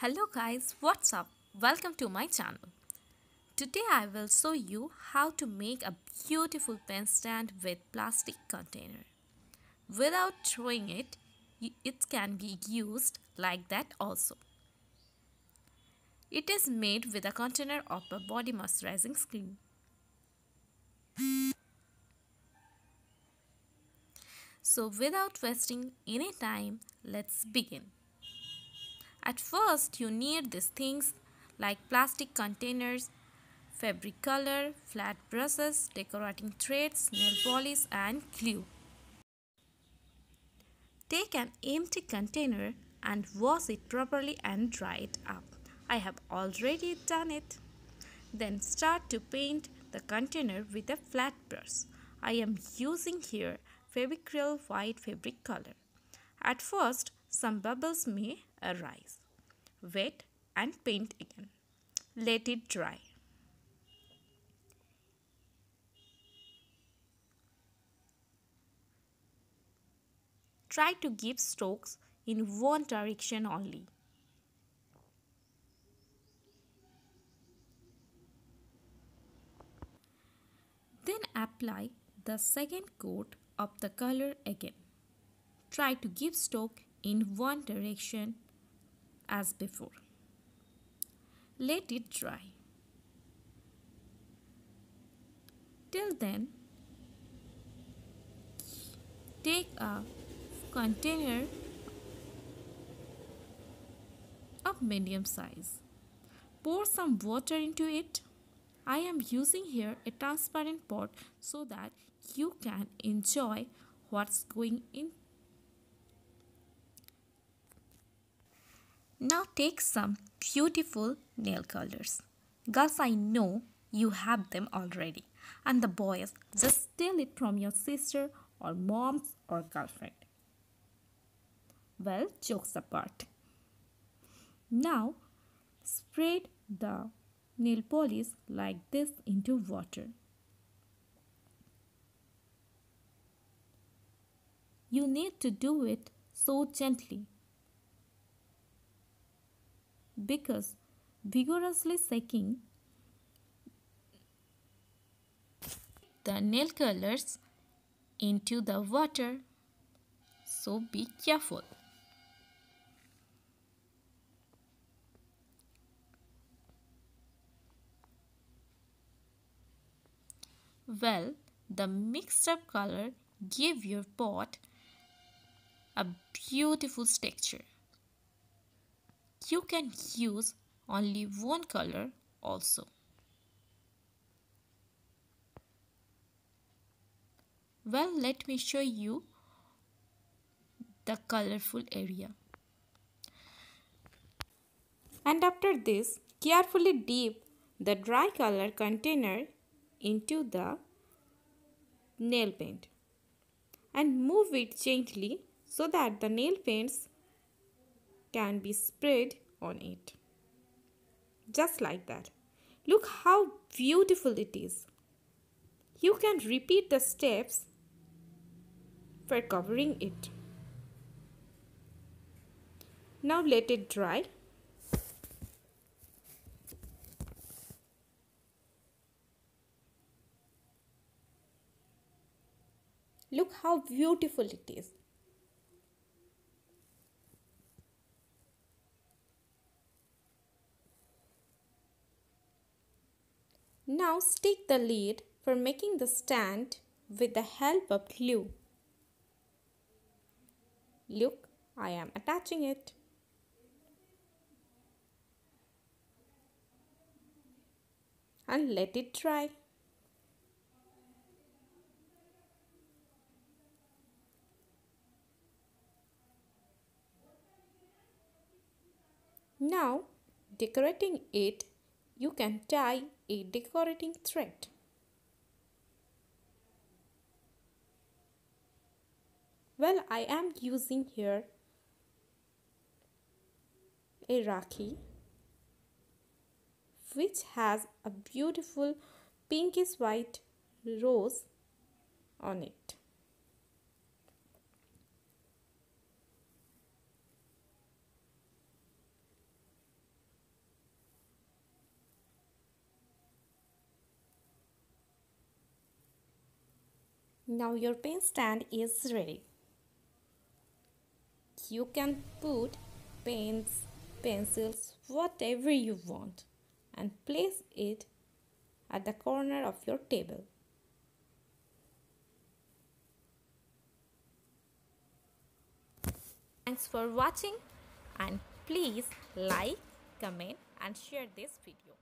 Hello guys, what's up? Welcome to my channel. Today I will show you how to make a beautiful pen stand with plastic container. Without throwing it, it can be used like that also. It is made with a container of a body moisturizing cream. So without wasting any time, let's begin. At first, you need these things like plastic containers, fabric color, flat brushes, decorating threads, nail polish and glue. Take an empty container and wash it properly and dry it up. I have already done it. Then start to paint the container with a flat brush. I am using here Fevicryl white fabric color. At first, some bubbles may arise. Wet and paint again. Let it dry. Try to give strokes in one direction only. Then apply the second coat of the color again. Try to give stroke in one direction as before. Let it dry. Till then, take a container of medium size. Pour some water into it. I am using here a transparent pot so that you can enjoy what's going in Now take some beautiful nail colors. Girls, I know you have them already. And the boys, just steal it from your sister or mom's or girlfriend. Well, jokes apart. Now, spread the nail polish like this into water. You need to do it so gently because vigorously shaking the nail colors into the water. So be careful. Well the mixed up color give your pot a beautiful texture you can use only one color also. Well, let me show you the colorful area. And after this, carefully dip the dry color container into the nail paint and move it gently so that the nail paints can be spread on it. Just like that. Look how beautiful it is. You can repeat the steps for covering it. Now let it dry. Look how beautiful it is. Now stick the lid for making the stand with the help of glue. Look, I am attaching it. And let it dry. Now decorating it you can tie a decorating thread. Well, I am using here a Rakhi which has a beautiful pinkish white rose on it. Now your pen stand is ready. You can put pens, pencils, whatever you want and place it at the corner of your table. Thanks for watching and please like, comment and share this video.